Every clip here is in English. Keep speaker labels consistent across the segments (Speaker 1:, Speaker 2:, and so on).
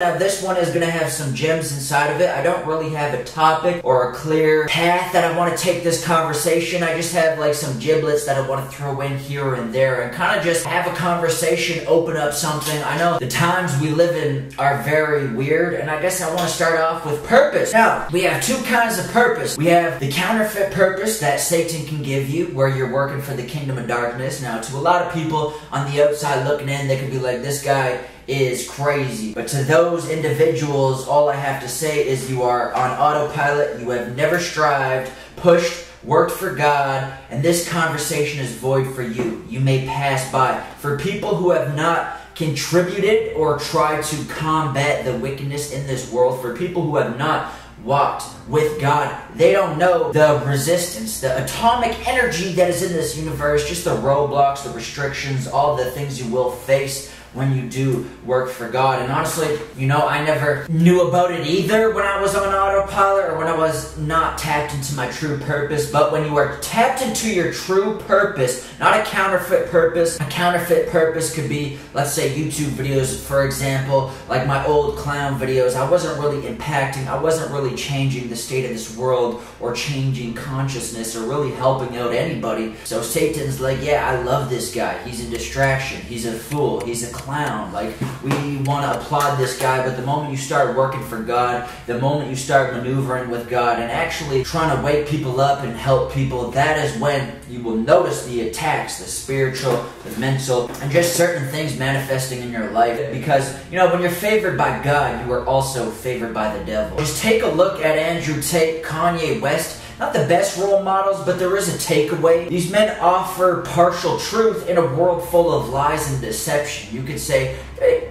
Speaker 1: Now this one is going to have some gems inside of it. I don't really have a topic or a clear path that I want to take this conversation. I just have like some giblets that I want to throw in here and there and kind of just have a conversation, open up something. I know the times we live in are very weird and I guess I want to start off with purpose. Now, we have two kinds of purpose. We have the counterfeit purpose that Satan can give you where you're working for the kingdom of darkness. Now, to a lot of people on the outside looking in, they could be like, this guy is crazy. But to those individuals, all I have to say is you are on autopilot, you have never strived, pushed, worked for God, and this conversation is void for you. You may pass by. For people who have not contributed or tried to combat the wickedness in this world, for people who have not walked with God. They don't know the resistance, the atomic energy that is in this universe, just the roadblocks, the restrictions, all the things you will face when you do work for God. And honestly, you know, I never knew about it either when I was on autopilot or when I was not tapped into my true purpose. But when you are tapped into your true purpose, not a counterfeit purpose, a counterfeit purpose could be, let's say, YouTube videos, for example, like my old clown videos. I wasn't really impacting, I wasn't really changing the state of this world or changing consciousness or really helping out anybody. So Satan's like, yeah, I love this guy. He's a distraction. He's a fool. He's a clown. Like, we want to applaud this guy, but the moment you start working for God, the moment you start maneuvering with God and actually trying to wake people up and help people, that is when you will notice the attacks, the spiritual, the mental, and just certain things manifesting in your life. Because, you know, when you're favored by God, you are also favored by the devil. Just take a look at Andrew Tate, Kanye West not the best role models, but there is a takeaway. These men offer partial truth in a world full of lies and deception. You could say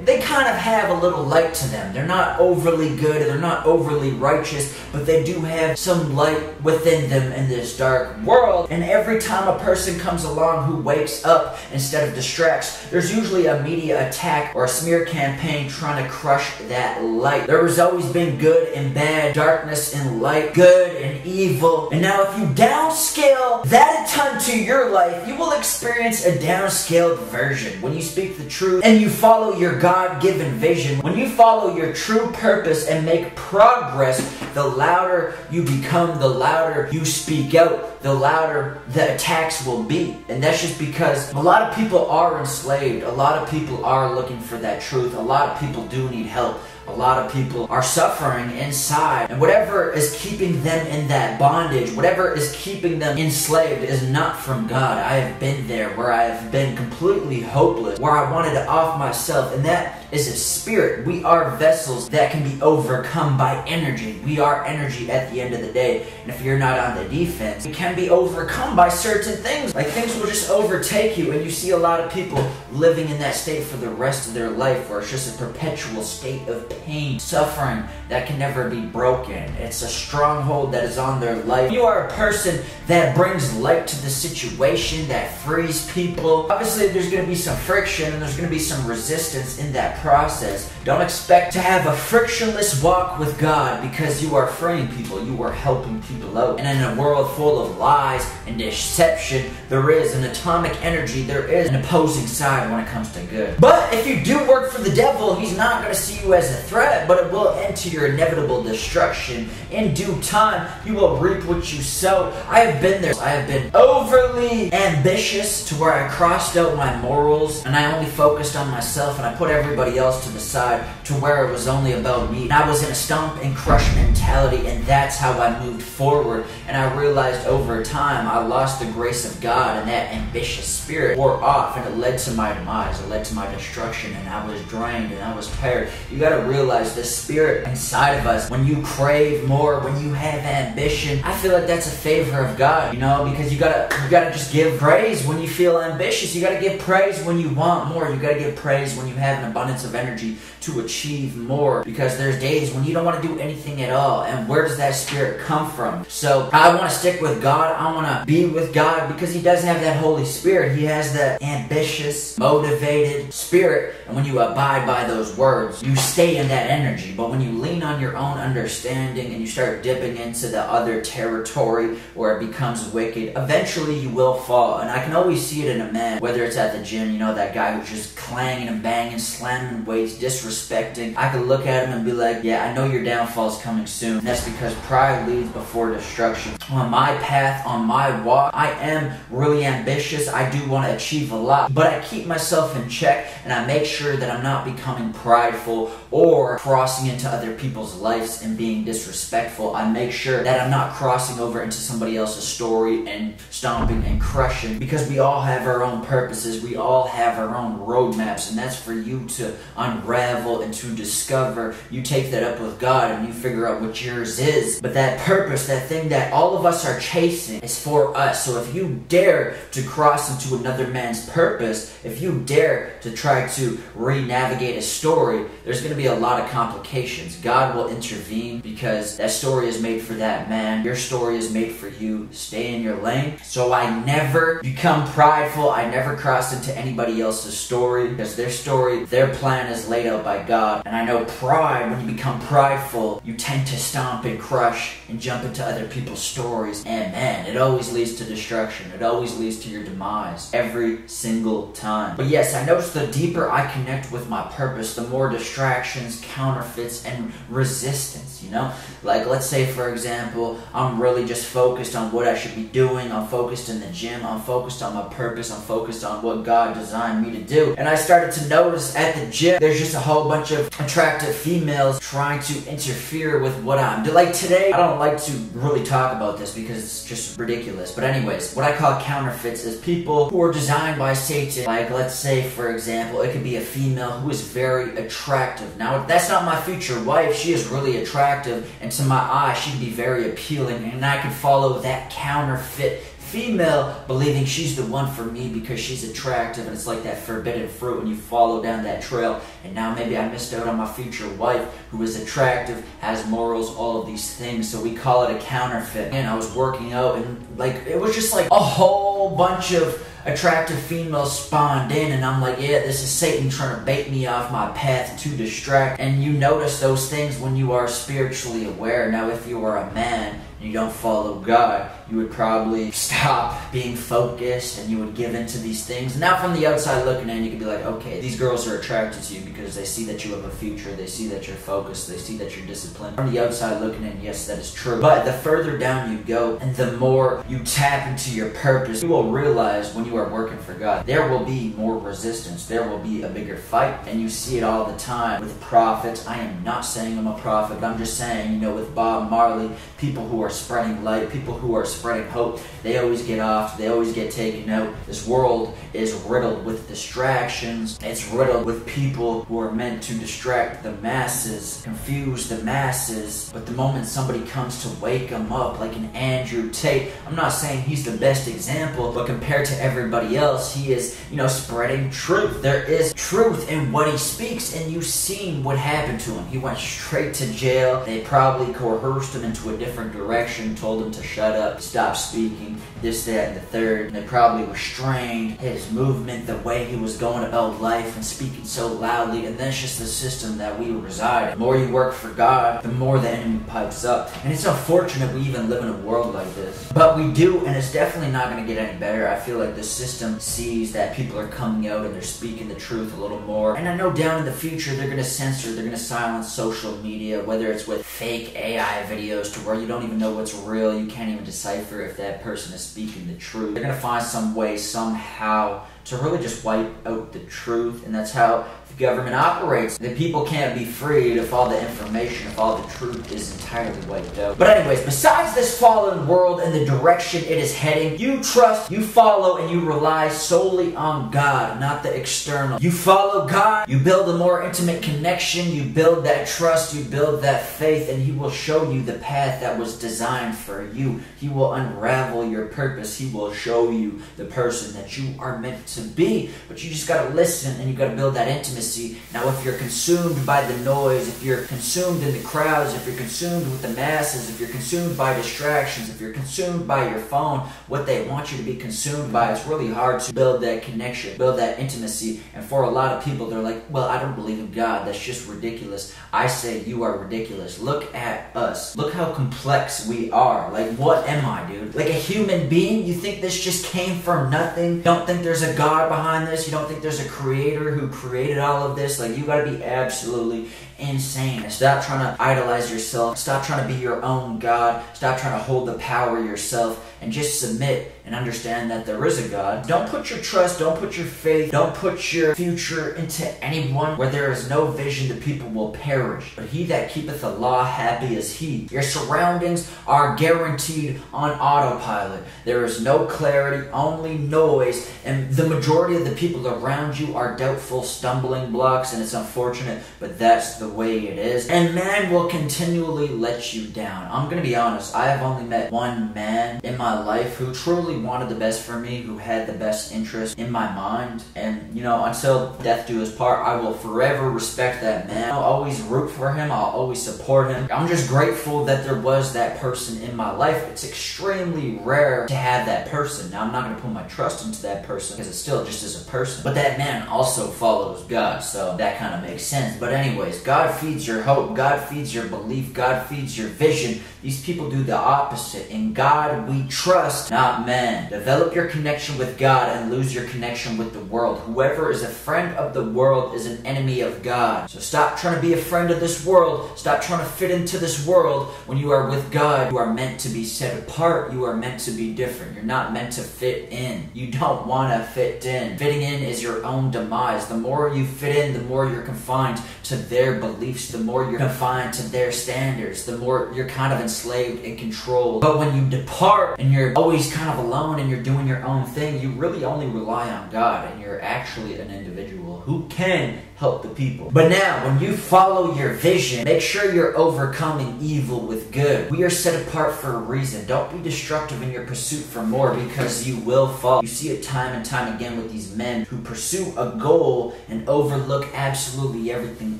Speaker 1: they, kind of have a little light to them. They're not overly good, they're not overly righteous, but they do have some light within them in this dark world. And every time a person comes along who wakes up instead of distracts, there's usually a media attack or a smear campaign trying to crush that light. There has always been good and bad, darkness and light, good and evil and now if you downscale that a ton to your life, you will experience a downscaled version. When you speak the truth and you follow your God-given vision, when you follow your true purpose and make progress, the louder you become, the louder you speak out, the louder the attacks will be. And that's just because a lot of people are enslaved. A lot of people are looking for that truth. A lot of people do need help a lot of people are suffering inside. And whatever is keeping them in that bondage, whatever is keeping them enslaved is not from God. I have been there where I have been completely hopeless, where I wanted to off myself. And that is a spirit. We are vessels that can be overcome by energy. We are energy at the end of the day. And if you're not on the defense, you can be overcome by certain things. Like things will just overtake you. And you see a lot of people living in that state for the rest of their life where it's just a perpetual state of pain, suffering that can never be broken. It's a stronghold that is on their life. You are a person that brings light to the situation, that frees people. Obviously, there's going to be some friction and there's going to be some resistance in that process. Don't expect to have a frictionless walk with God because you are freeing people, you are helping people out. And in a world full of lies and deception, there is an atomic energy, there is an opposing side when it comes to good. But if you do work for the devil, he's not going to see you as a threat, but it will end to your inevitable destruction. In due time, you will reap what you sow. I have been there. I have been overly ambitious to where I crossed out my morals and I only focused on myself and I put everybody everybody else to the side to where it was only about me. And I was in a stomp and crush mentality, and that's how I moved forward. And I realized over time I lost the grace of God, and that ambitious spirit wore off, and it led to my demise. It led to my destruction, and I was drained and I was tired. You got to realize the spirit inside of us. When you crave more, when you have ambition, I feel like that's a favor of God. You know, because you gotta you gotta just give praise when you feel ambitious. You gotta give praise when you want more. You gotta give praise when you have an abundance of energy to achieve more because there's days when you don't want to do anything at all. And where does that spirit come from? So I want to stick with God. I want to be with God because He doesn't have that Holy Spirit. He has that ambitious, motivated spirit. And when you abide by those words, you stay in that energy. But when you lean on your own understanding and you start dipping into the other territory where it becomes wicked, eventually you will fall. And I can always see it in a man, whether it's at the gym, you know, that guy who's just clanging and banging, slamming weights, disrespecting I could look at him and be like, yeah, I know your downfall is coming soon. And that's because pride leads before destruction. On my path, on my walk, I am really ambitious. I do want to achieve a lot, but I keep myself in check and I make sure that I'm not becoming prideful or crossing into other people's lives and being disrespectful. I make sure that I'm not crossing over into somebody else's story and stomping and crushing because we all have our own purposes. We all have our own roadmaps, and that's for you to unravel and to discover. You take that up with God and you figure out what yours is. But that purpose, that thing that all of us are chasing, is for us. So if you dare to cross into another man's purpose, if you dare to try to re navigate a story, there's going to be a lot of complications. God will intervene because that story is made for that man. Your story is made for you. Stay in your lane. So I never become prideful. I never cross into anybody else's story because their story, their plan is laid out by God. And I know pride, when you become prideful, you tend to stomp and crush and jump into other people's stories. And man, it always leads to destruction. It always leads to your demise every single time. But yes, I notice the deeper I connect with my purpose, the more distractions, counterfeits, and resistance, you know? Like, let's say, for example, I'm really just focused on what I should be doing. I'm focused in the gym. I'm focused on my purpose. I'm focused on what God designed me to do. And I started to notice at the gym, there's just a whole bunch of attractive females trying to interfere with what I'm doing. Like today, I don't like to really talk about this because it's just ridiculous. But anyways, what I call counterfeits is people who are designed by Satan. Like, let's say, for example, it could be a female who is very attractive. Now, that's not my future wife. She is really attractive, and to my eye, she'd be very appealing, and I could follow that counterfeit female believing she's the one for me because she's attractive and it's like that forbidden fruit when you follow down that trail and now maybe I missed out on my future wife who is attractive, has morals, all of these things. So we call it a counterfeit. And I was working out and like it was just like a whole bunch of attractive females spawned in and I'm like, yeah, this is Satan trying to bait me off my path to distract. And you notice those things when you are spiritually aware. Now if you are a man and you don't follow God, you would probably stop being focused and you would give into these things. Now, from the outside looking in, you could be like, okay, these girls are attracted to you because they see that you have a future, they see that you're focused, they see that you're disciplined. From the outside looking in, yes, that is true. But the further down you go and the more you tap into your purpose, you will realize when you are working for God, there will be more resistance, there will be a bigger fight, and you see it all the time with prophets. I am not saying I'm a prophet, but I'm just saying, you know, with Bob Marley, people who are spreading light, people who are spreading hope, they always get off, they always get taken out. This world is riddled with distractions, it's riddled with people who are meant to distract the masses, confuse the masses. But the moment somebody comes to wake them up, like an Andrew Tate, I'm not saying he's the best example, but compared to everybody else, he is, you know, spreading truth. There is truth in what he speaks, and you've seen what happened to him. He went straight to jail. They probably coerced him into a different direction, told him to shut up, stop speaking, this, that, and the third. And they probably restrained his movement, the way he was going about life and speaking so loudly. And that's just the system that we reside in. The more you work for God, the more the enemy pipes up. And it's unfortunate we even live in a world like this. But we do, and it's definitely not going to get any better. I feel like the system sees that people are coming out and they're speaking the truth a little more. And I know down in the future they're going to censor, they're going to silence social media, whether it's with fake AI videos to where you don't even know what's real, you can't even decipher if that person is speaking the truth. They're going to find some way, somehow, to really just wipe out the truth, and that's how the government operates. The people can't be freed if all the information, if all the truth is entirely wiped out. But anyways, besides this fallen world and the direction it is heading, you trust, you follow, and you rely solely on God, not the external. You follow God, you build a more intimate connection, you build that trust, you build that faith, and He will show you the path that was designed for you. He will unravel your purpose. He will show you the person that you are meant to be. But you just gotta listen and you gotta build that intimacy. Now, if you're consumed by the noise, if you're consumed in the crowds, if you're consumed with the masses, if you're consumed by distractions, if you're consumed by your phone, what they want you to be consumed by, it's really hard to build that connection, build that intimacy. And for a lot of people, they're like, well, I don't believe in God. That's just ridiculous. I say you are ridiculous. Look at us. Look how complex we are. Like, what am I, dude? Like a human being? You think this just came from nothing? Don't think there's a God God behind this? You don't think there's a creator who created all of this? Like, you gotta be absolutely insane. Stop trying to idolize yourself. Stop trying to be your own God. Stop trying to hold the power yourself and just submit and understand that there is a God. Don't put your trust, don't put your faith, don't put your future into anyone where there is no vision, the people will perish. But he that keepeth the law, happy is he. Your surroundings are guaranteed on autopilot. There is no clarity, only noise, and the majority of the people around you are doubtful, stumbling blocks, and it's unfortunate, but that's the way it is. And man will continually let you down. I'm gonna be honest, I have only met one man in my life who truly wanted the best for me, who had the best interest in my mind. And, you know, until death do us part, I will forever respect that man. I'll always root for him, I'll always support him. I'm just grateful that there was that person in my life. It's extremely rare to have that person. Now, I'm not gonna put my trust into that person because it's still just as a person. But that man also follows God, so that kind of makes sense. But, anyways, God feeds your hope, God feeds your belief, God feeds your vision. These people do the opposite. In God, we trust, not men. Develop your connection with God and lose your connection with the world. Whoever is a friend of the world is an enemy of God. So stop trying to be a friend of this world. Stop trying to fit into this world. When you are with God, you are meant to be set apart. You are meant to be different. You're not meant to fit in. You don't want to fit in. Fitting in is your own demise. The more you fit in, the more you're confined to their beliefs, the more you're confined to their standards, the more you're kind of enslaved and controlled. But when you depart and you're always kind of alone and you're doing your own thing, you really only rely on God and you're actually an individual who can help the people. But now, when you follow your vision, make sure you're overcoming evil with good. We are set apart for a reason. Don't be destructive in your pursuit for more because you will fall. You see it time and time again with these men who pursue a goal and overlook absolutely everything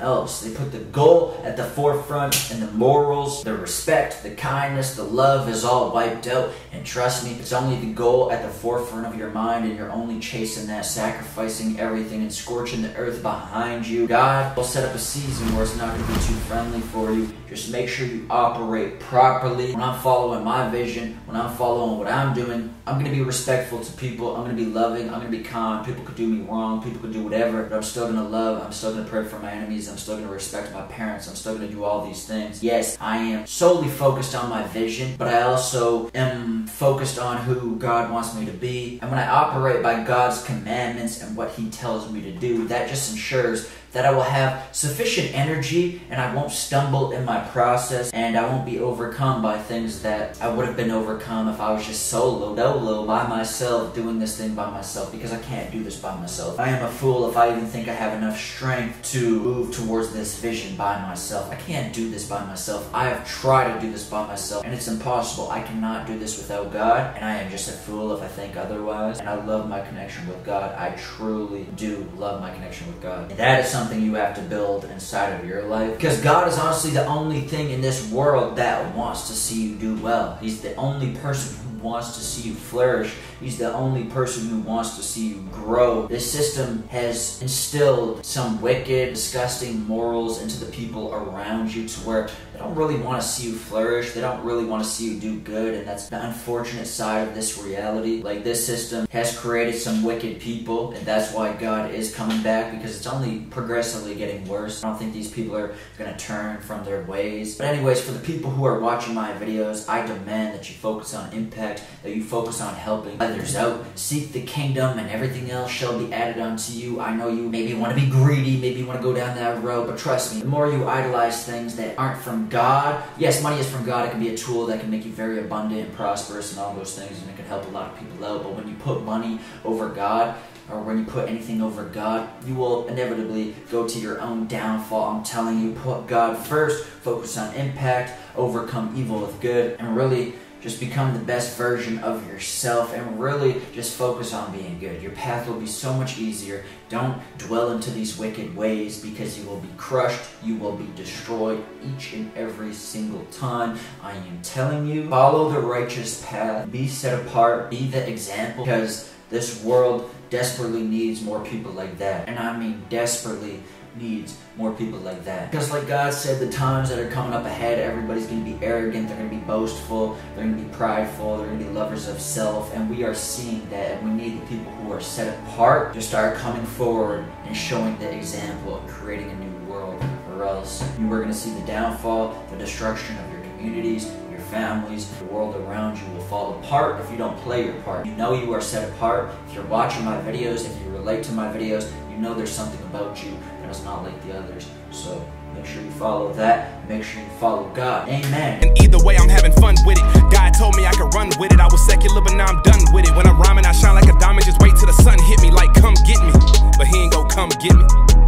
Speaker 1: else. They put the goal at the forefront and the morals, the respect, the kindness, the love is all wiped out. And trust me, it's only the goal at the forefront of your mind and you're only chasing that, sacrificing everything and scorching the earth behind you. God will set up a season where it's not going to be too friendly for you. Just make sure you operate properly. When I'm following my vision, when I'm following what I'm doing, I'm going to be respectful to people. I'm going to be loving. I'm going to be kind. People could do me wrong. People could do whatever. But I'm still going to love. I'm still going to pray for my enemies. I'm still going to respect my parents. I'm still going to do all these things. Yes, I am solely focused on my vision, but I also am focused on who God wants me to be. And when I operate by God's commandments and what He tells me to do, that just ensures that I will have sufficient energy and I won't stumble in my process and I won't be overcome by things that I would have been overcome if I was just solo, solo, by myself, doing this thing by myself because I can't do this by myself. I am a fool if I even think I have enough strength to move towards this vision by myself. I can't do this by myself. I have tried to do this by myself and it's impossible. I cannot do this without God and I am just a fool if I think otherwise. And I love my connection with God. I truly do love my connection with God. And that is something you have to build inside of your life. Because God is honestly the only thing in this world that wants to see you do well. He's the only person who wants to see you flourish. He's the only person who wants to see you grow. This system has instilled some wicked, disgusting morals into the people around you to where they don't really want to see you flourish. They don't really want to see you do good. And that's the unfortunate side of this reality. Like, this system has created some wicked people, and that's why God is coming back because it's only progressively getting worse. I don't think these people are going to turn from their ways. But, anyways, for the people who are watching my videos, I demand that you focus on impact, that you focus on helping others out. Seek the kingdom, and everything else shall be added unto you. I know you maybe want to be greedy, maybe you want to go down that road, but trust me, the more you idolize things that aren't from God, yes, money is from God. It can be a tool that can make you very abundant and prosperous and all those things, and it can help a lot of people out. But when you put money over God, or when you put anything over God, you will inevitably go to your own downfall. I'm telling you, put God first, focus on impact, overcome evil with good, and really just become the best version of yourself and really just focus on being good. Your path will be so much easier. Don't dwell into these wicked ways because you will be crushed, you will be destroyed each and every single time. I am telling you, follow the righteous path, be set apart, be the example because this world desperately needs more people like that. And I mean desperately needs more people like that. Because like God said, the times that are coming up ahead, everybody's going to be arrogant, they're going to be boastful, they're going to be prideful, they're going to be lovers of self, and we are seeing that, and we need the people who are set apart to start coming forward and showing the example of creating a new world, or else you are going to see the downfall, the destruction of your communities, your families, the world around you will fall apart if you don't play your part. You know you are set apart. If you're watching my videos, if you relate to my videos, know there's something about you that is not like the others. So make sure you follow that. Make sure you follow God. Amen.
Speaker 2: And either way, I'm having fun with it. God told me I could run with it. I was secular, but now I'm done with it. When I'm rhyming, I shine like a diamond. Just wait till the sun hit me like, come get me. But he ain't gonna come get me.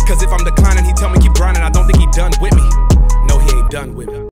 Speaker 2: Cause if I'm declining, he tell me keep grinding. I don't think he done with me. No, he ain't done with me.